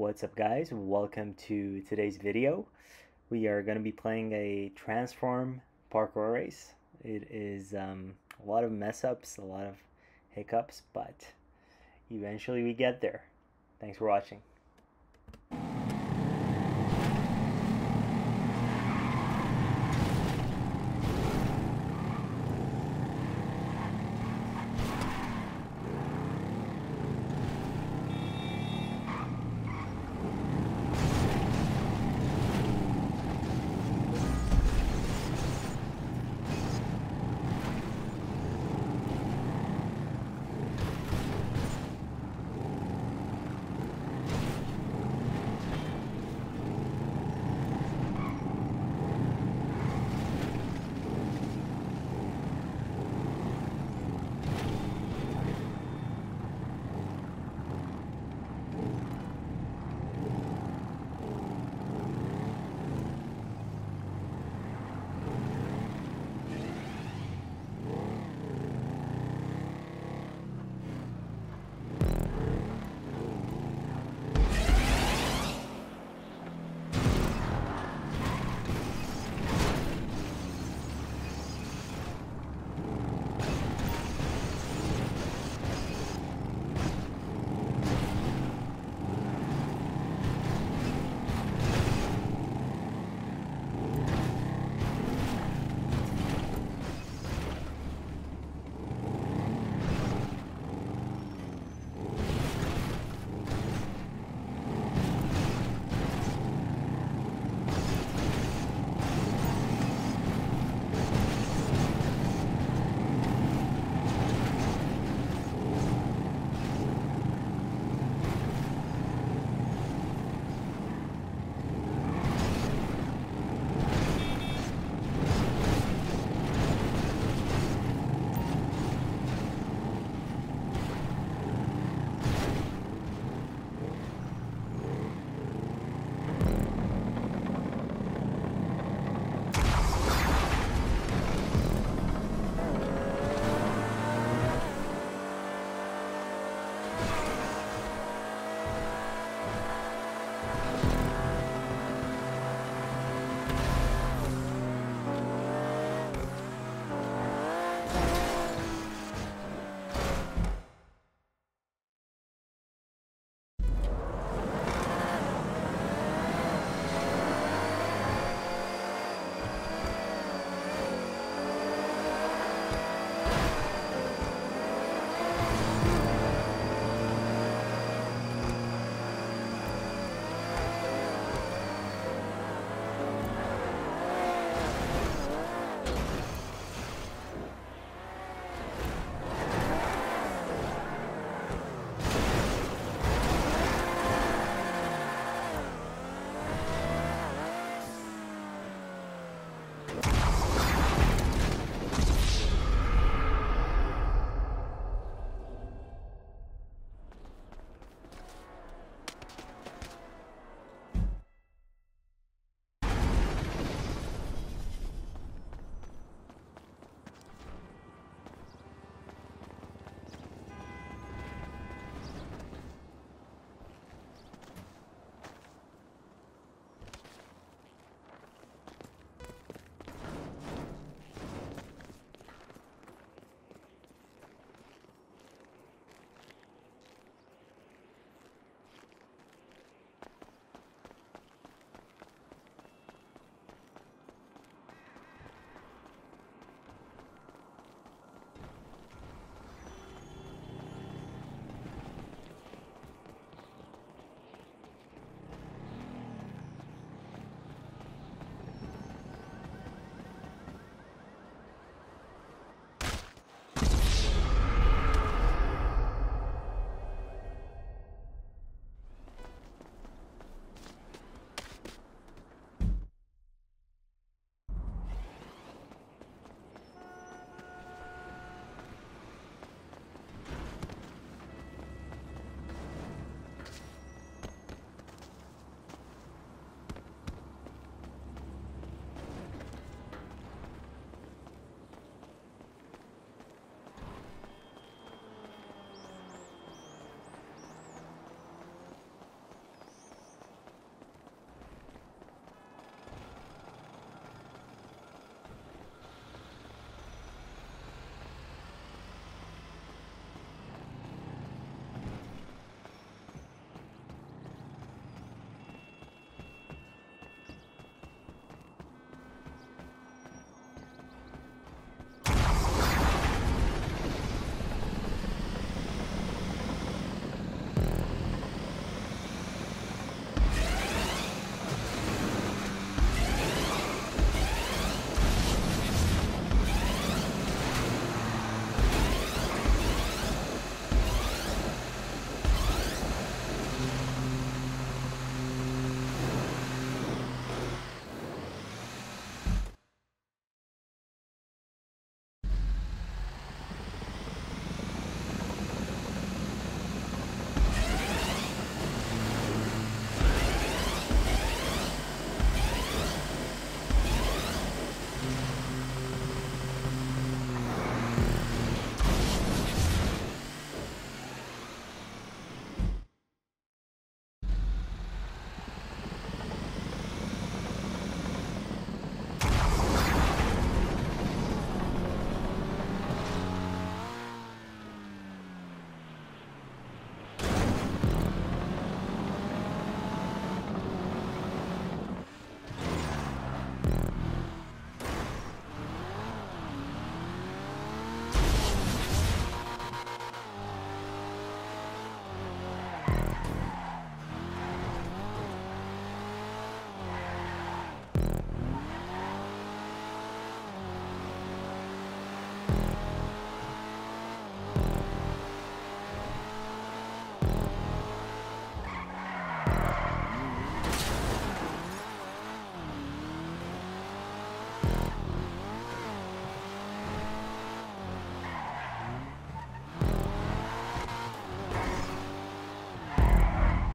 What's up guys? Welcome to today's video. We are going to be playing a transform parkour race. It is um, a lot of mess ups, a lot of hiccups, but eventually we get there. Thanks for watching.